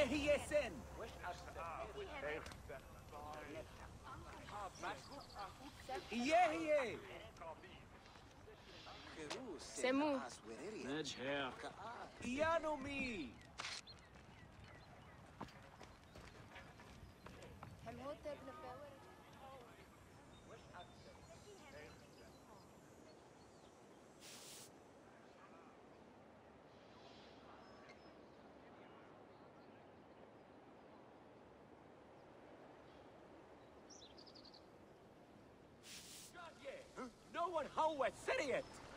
يهي سن يهي سمو يانومي هموتك نفاور No one هو سريت خم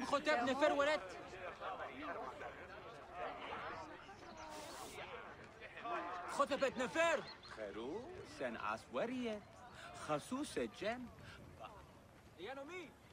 خطب نفر ولد. خطبت نفر. خرو سن عسوريت خصوص جن. يانومي كم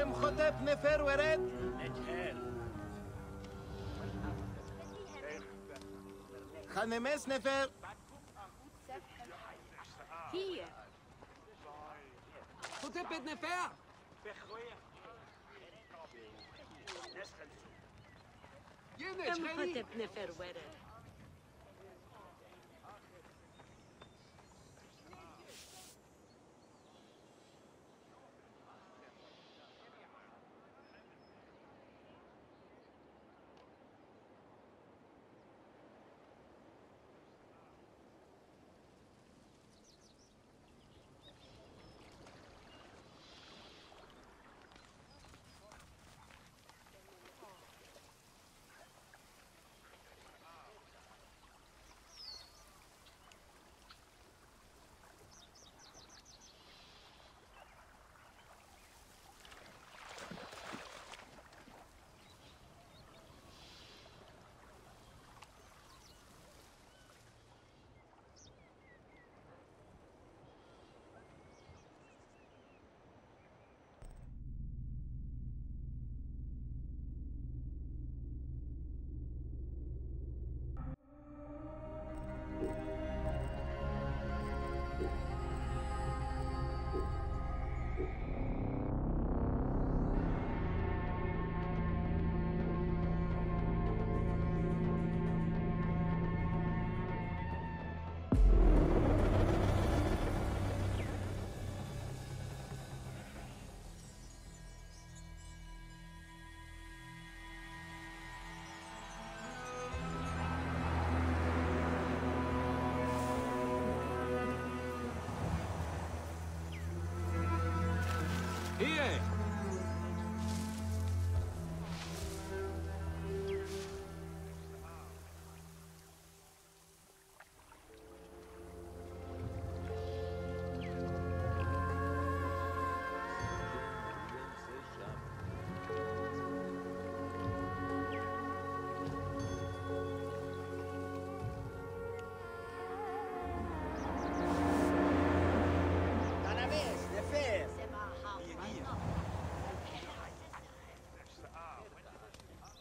Imhotep Neferweret Hanemes Nefer. Hier. Hotep Nefer. Imhotep Neferweret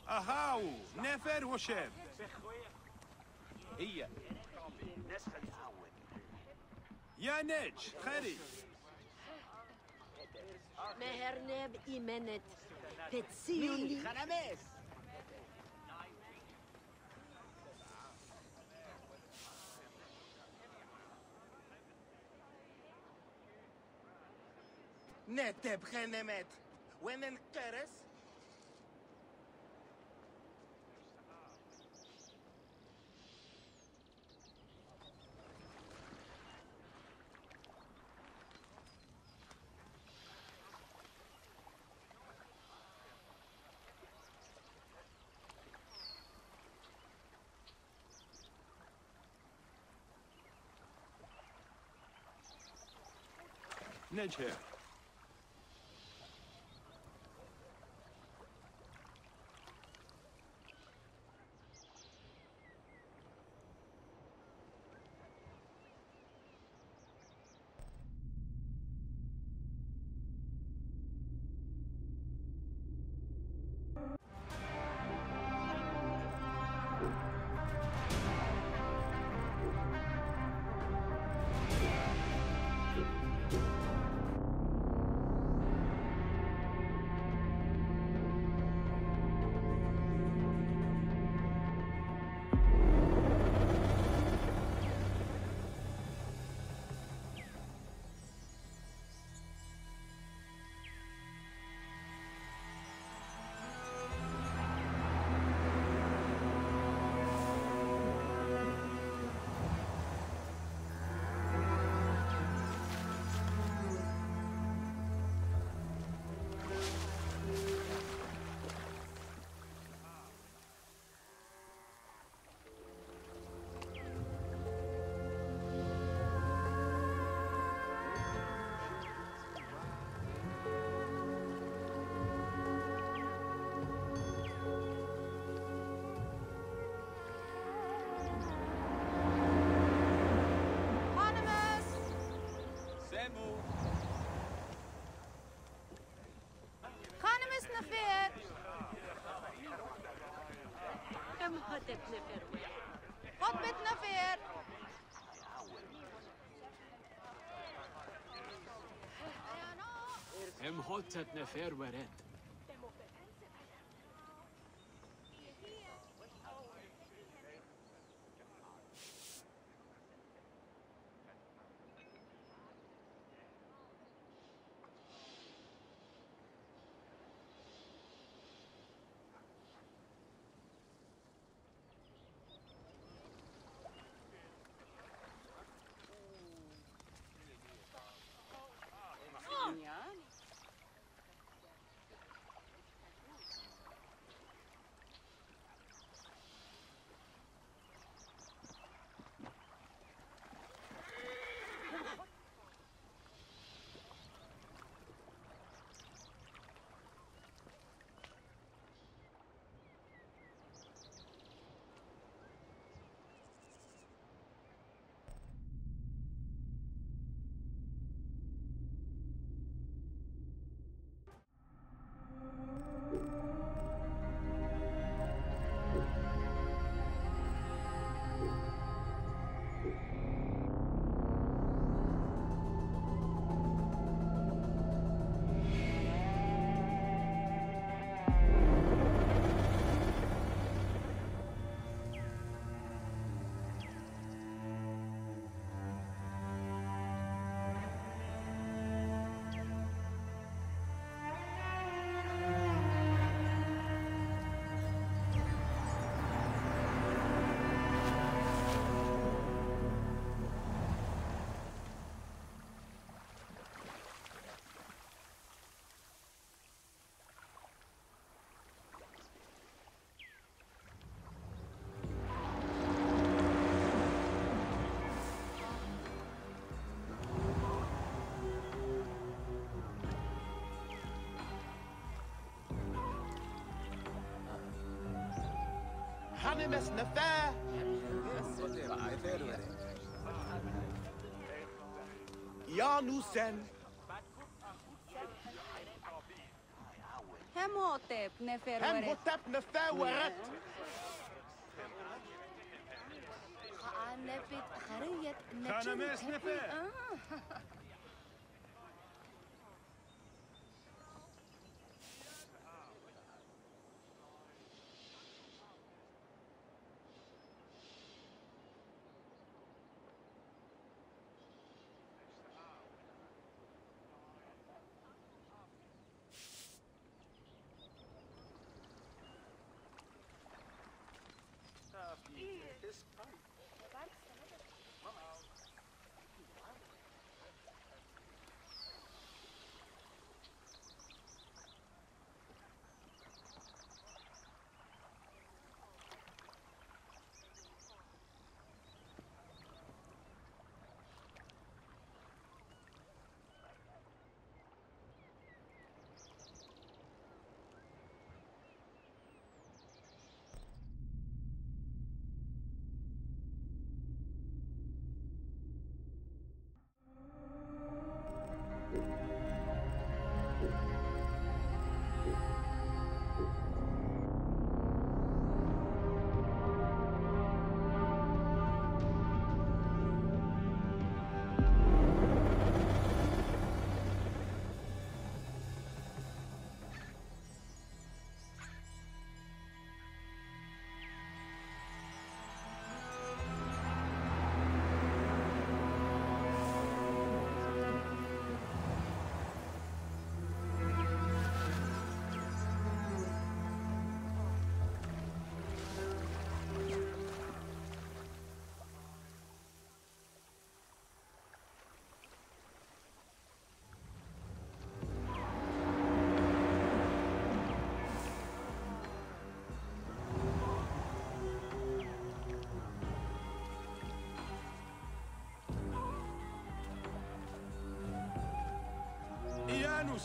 أهاو نفر وشاب هي يا نج خري مهرنب إيمانت بتسيوني خنمس لا تبقى نمات وأنا نكرس Nedge here. خطبة هم ورد هم ورد. هتب Nefer ورد. نبت خريت خانمس نفر.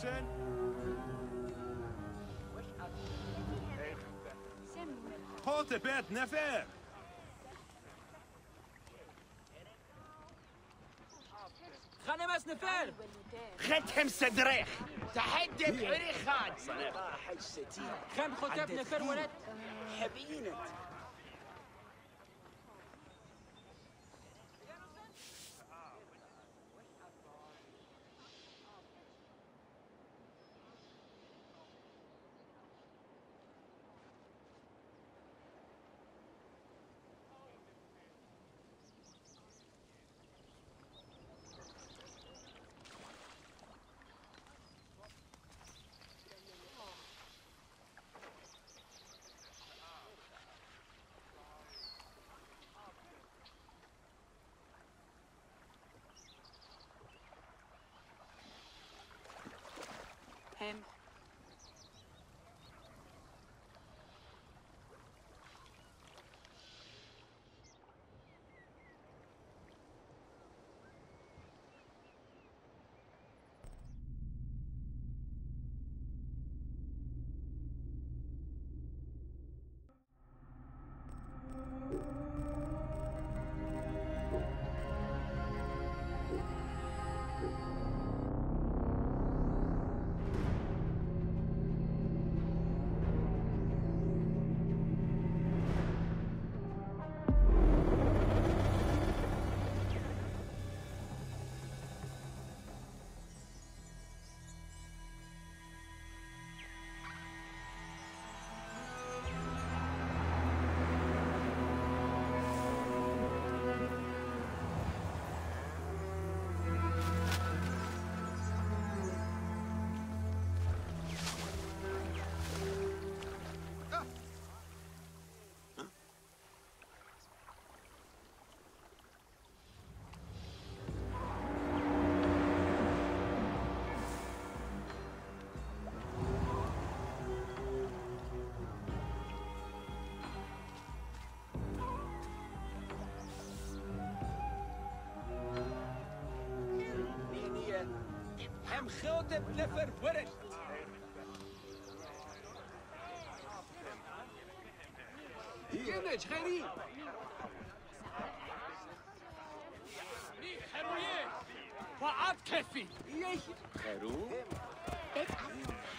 Janusen. Hotepet Nefer. خنمس نفر ختم صدرك. تحدي بعريخان. خم خوتب نفر ورد خيوتب نفر ورد جمج خيري حروية وعاد كفي خروف Bitte. تا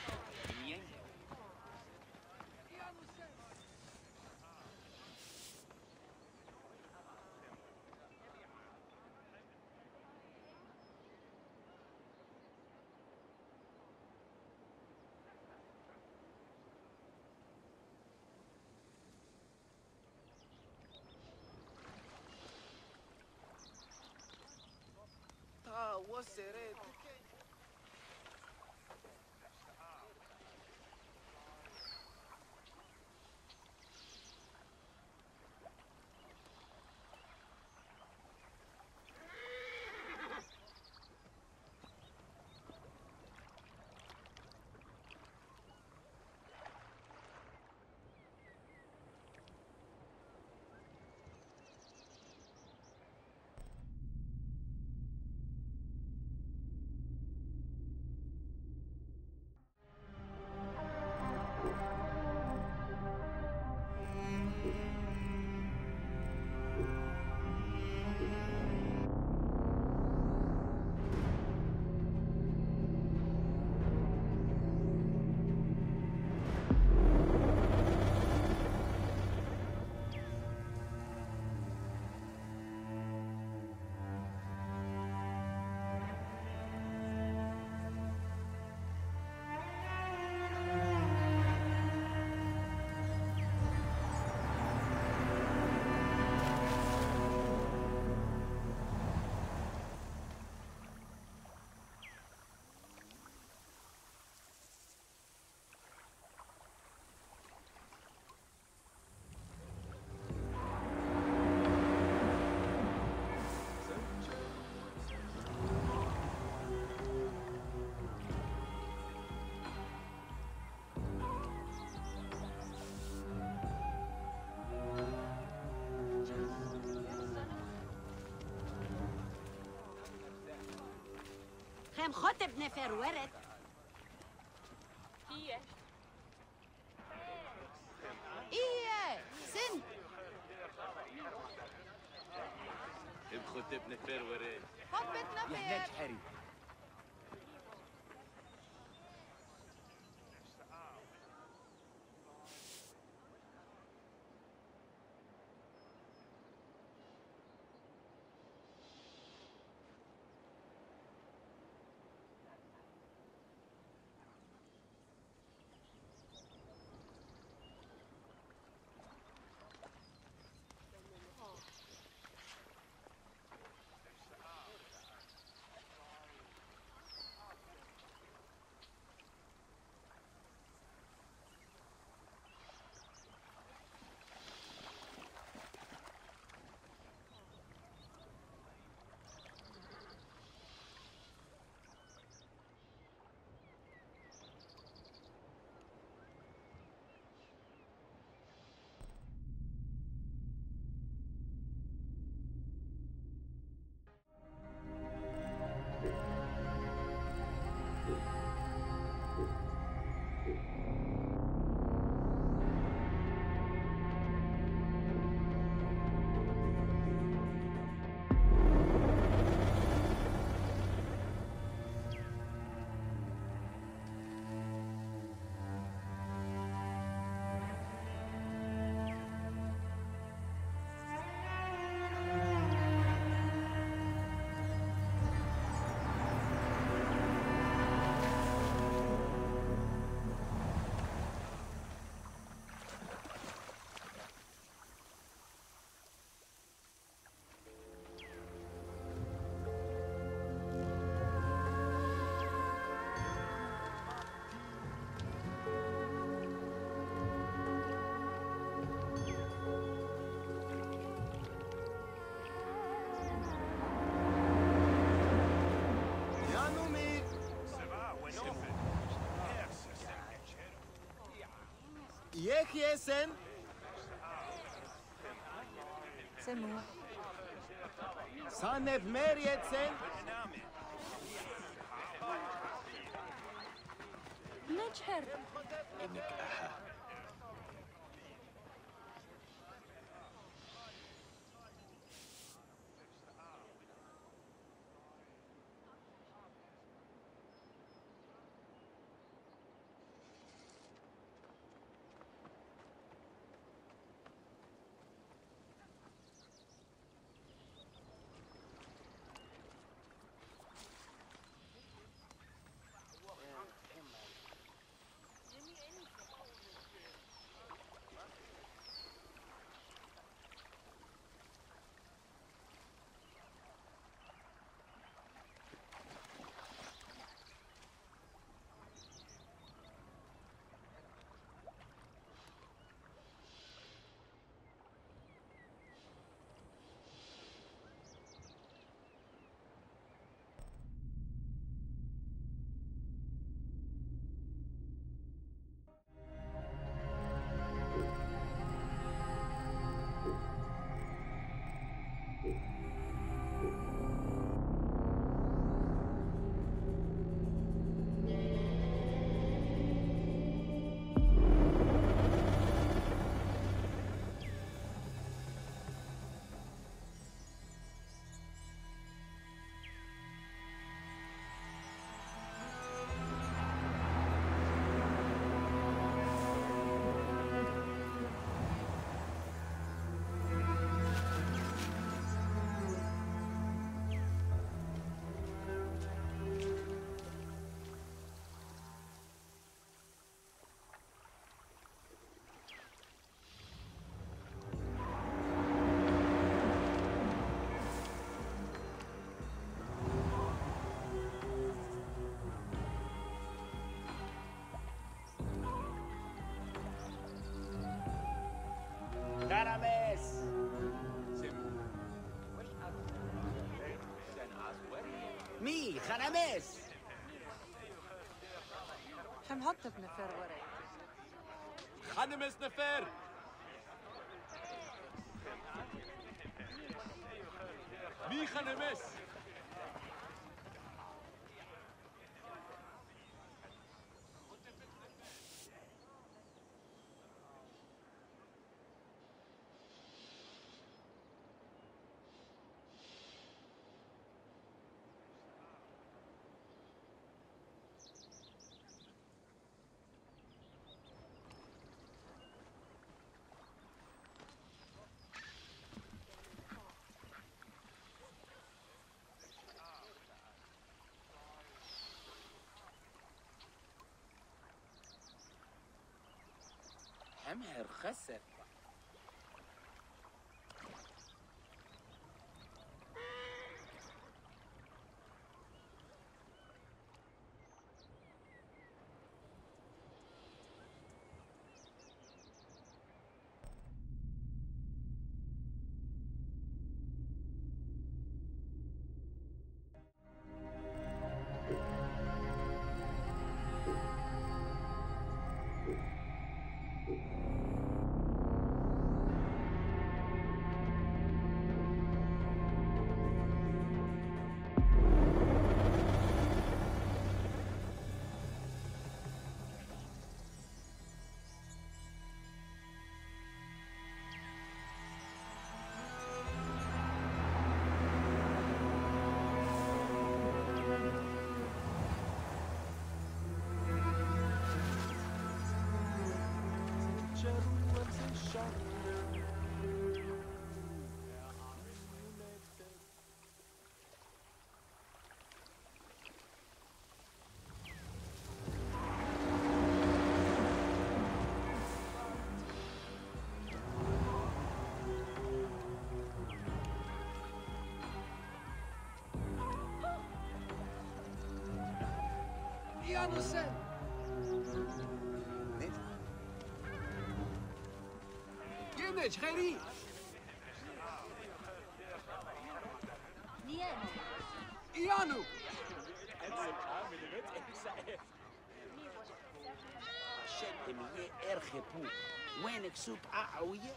خيم خطب نفر ورد. ياك يا سام سام واحد صنف ماريا سام مي خنمس حنحط بنفر ورق خنمس نفر. مي خنمس حمهر Diablo said. Yemek خيري نيان إيانو شد ارخي بو وينك سوب عاوية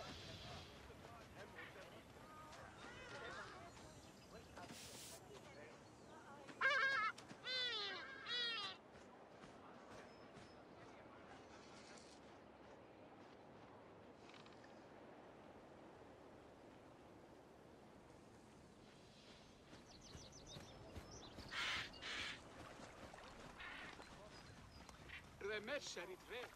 خنمش شريت غير